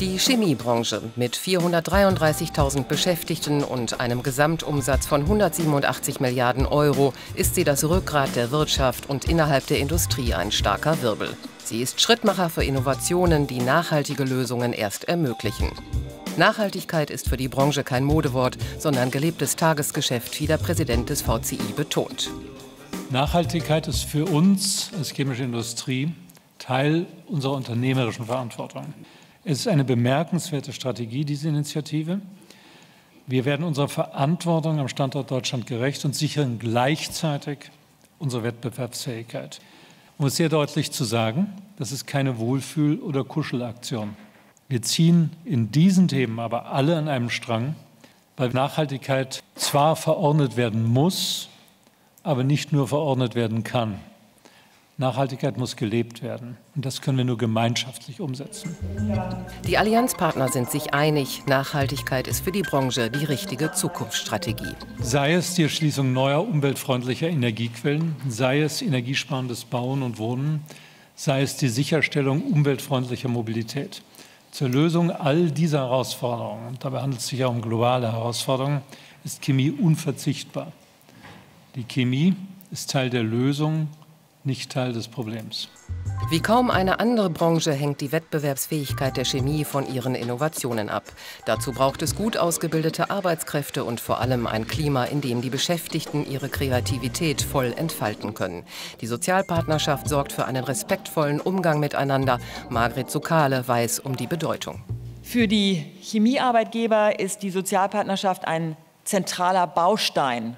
Die Chemiebranche mit 433.000 Beschäftigten und einem Gesamtumsatz von 187 Milliarden Euro ist sie das Rückgrat der Wirtschaft und innerhalb der Industrie ein starker Wirbel. Sie ist Schrittmacher für Innovationen, die nachhaltige Lösungen erst ermöglichen. Nachhaltigkeit ist für die Branche kein Modewort, sondern gelebtes Tagesgeschäft, wie der Präsident des VCI betont. Nachhaltigkeit ist für uns als chemische Industrie Teil unserer unternehmerischen Verantwortung. Es ist eine bemerkenswerte Strategie, diese Initiative. Wir werden unserer Verantwortung am Standort Deutschland gerecht und sichern gleichzeitig unsere Wettbewerbsfähigkeit. Um es sehr deutlich zu sagen, das ist keine Wohlfühl- oder Kuschelaktion. Wir ziehen in diesen Themen aber alle an einem Strang, weil Nachhaltigkeit zwar verordnet werden muss, aber nicht nur verordnet werden kann. Nachhaltigkeit muss gelebt werden. Und das können wir nur gemeinschaftlich umsetzen. Die Allianzpartner sind sich einig, Nachhaltigkeit ist für die Branche die richtige Zukunftsstrategie. Sei es die Erschließung neuer umweltfreundlicher Energiequellen, sei es energiesparendes Bauen und Wohnen, sei es die Sicherstellung umweltfreundlicher Mobilität. Zur Lösung all dieser Herausforderungen, und dabei handelt es sich ja um globale Herausforderungen, ist Chemie unverzichtbar. Die Chemie ist Teil der Lösung nicht Teil des Problems. Wie kaum eine andere Branche hängt die Wettbewerbsfähigkeit der Chemie von ihren Innovationen ab. Dazu braucht es gut ausgebildete Arbeitskräfte und vor allem ein Klima, in dem die Beschäftigten ihre Kreativität voll entfalten können. Die Sozialpartnerschaft sorgt für einen respektvollen Umgang miteinander. Margret Zukale weiß um die Bedeutung. Für die Chemiearbeitgeber ist die Sozialpartnerschaft ein zentraler Baustein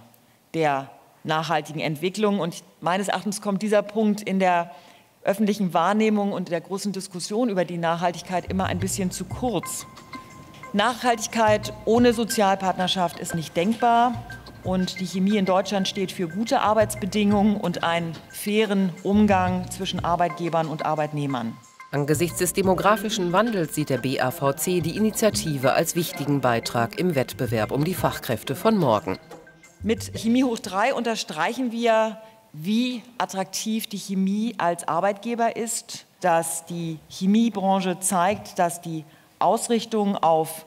der nachhaltigen Entwicklung. Und meines Erachtens kommt dieser Punkt in der öffentlichen Wahrnehmung und der großen Diskussion über die Nachhaltigkeit immer ein bisschen zu kurz. Nachhaltigkeit ohne Sozialpartnerschaft ist nicht denkbar. Und die Chemie in Deutschland steht für gute Arbeitsbedingungen und einen fairen Umgang zwischen Arbeitgebern und Arbeitnehmern. Angesichts des demografischen Wandels sieht der BAVC die Initiative als wichtigen Beitrag im Wettbewerb um die Fachkräfte von morgen. Mit Chemie hoch 3 unterstreichen wir, wie attraktiv die Chemie als Arbeitgeber ist, dass die Chemiebranche zeigt, dass die Ausrichtung auf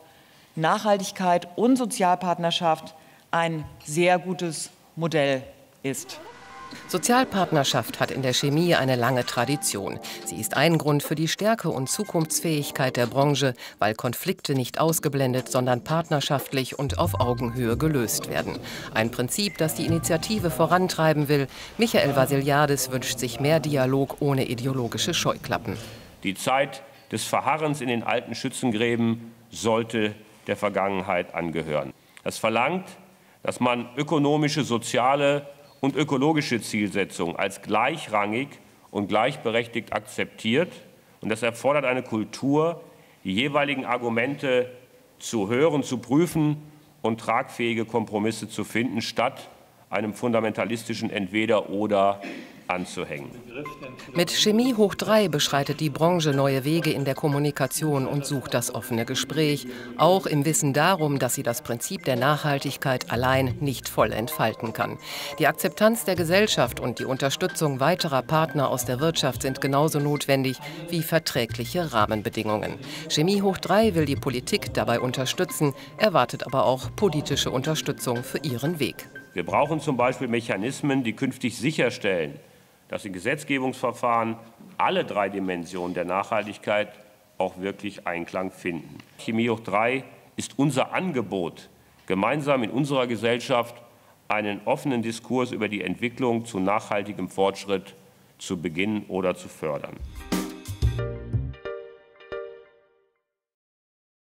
Nachhaltigkeit und Sozialpartnerschaft ein sehr gutes Modell ist. Sozialpartnerschaft hat in der Chemie eine lange Tradition. Sie ist ein Grund für die Stärke und Zukunftsfähigkeit der Branche, weil Konflikte nicht ausgeblendet, sondern partnerschaftlich und auf Augenhöhe gelöst werden. Ein Prinzip, das die Initiative vorantreiben will. Michael Vasiliadis wünscht sich mehr Dialog ohne ideologische Scheuklappen. Die Zeit des Verharrens in den alten Schützengräben sollte der Vergangenheit angehören. Das verlangt, dass man ökonomische, soziale und ökologische Zielsetzungen als gleichrangig und gleichberechtigt akzeptiert. Und das erfordert eine Kultur, die jeweiligen Argumente zu hören, zu prüfen und tragfähige Kompromisse zu finden, statt einem fundamentalistischen Entweder-Oder anzuhängen. Mit Chemie hoch 3 beschreitet die Branche neue Wege in der Kommunikation und sucht das offene Gespräch, auch im Wissen darum, dass sie das Prinzip der Nachhaltigkeit allein nicht voll entfalten kann. Die Akzeptanz der Gesellschaft und die Unterstützung weiterer Partner aus der Wirtschaft sind genauso notwendig wie verträgliche Rahmenbedingungen. Chemie hoch 3 will die Politik dabei unterstützen, erwartet aber auch politische Unterstützung für ihren Weg. Wir brauchen zum Beispiel Mechanismen, die künftig sicherstellen, dass in Gesetzgebungsverfahren alle drei Dimensionen der Nachhaltigkeit auch wirklich Einklang finden. Chemie hoch 3 ist unser Angebot, gemeinsam in unserer Gesellschaft einen offenen Diskurs über die Entwicklung zu nachhaltigem Fortschritt zu beginnen oder zu fördern.